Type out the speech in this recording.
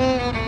Bye.